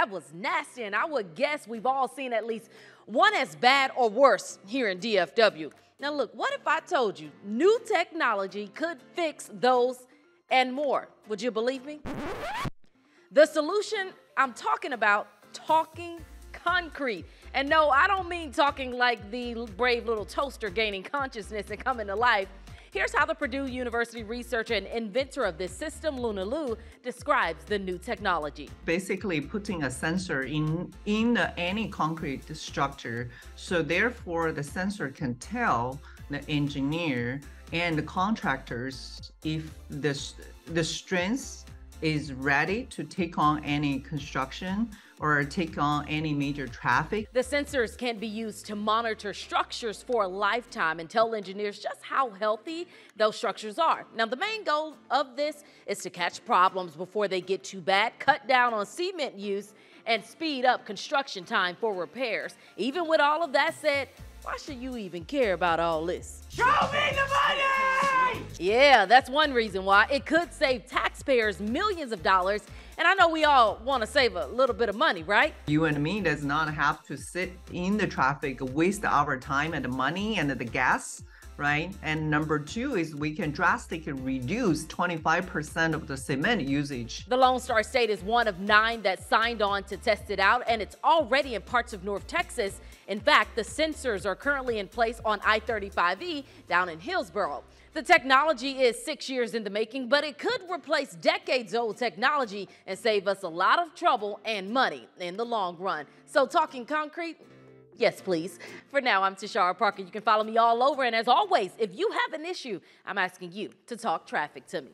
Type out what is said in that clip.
That was nasty, and I would guess we've all seen at least one as bad or worse here in DFW. Now, look, what if I told you new technology could fix those and more? Would you believe me? The solution I'm talking about, talking concrete. And no, I don't mean talking like the brave little toaster gaining consciousness and coming to life. Here's how the Purdue University researcher and inventor of this system, Luna Lu, describes the new technology. Basically, putting a sensor in in the, any concrete structure, so therefore the sensor can tell the engineer and the contractors if the the strength is ready to take on any construction or take on any major traffic. The sensors can be used to monitor structures for a lifetime and tell engineers just how healthy those structures are. Now, the main goal of this is to catch problems before they get too bad, cut down on cement use, and speed up construction time for repairs. Even with all of that said, why should you even care about all this? Show me the money! Yeah, that's one reason why. It could save taxpayers millions of dollars. And I know we all want to save a little bit of money, right? You and me does not have to sit in the traffic, waste our time and the money and the gas right? And number two is we can drastically reduce 25% of the cement usage. The Lone Star State is one of nine that signed on to test it out, and it's already in parts of North Texas. In fact, the sensors are currently in place on I-35E down in Hillsboro. The technology is six years in the making, but it could replace decades old technology and save us a lot of trouble and money in the long run. So talking concrete, Yes, please. For now, I'm Tashara Parker. You can follow me all over. And as always, if you have an issue, I'm asking you to talk traffic to me.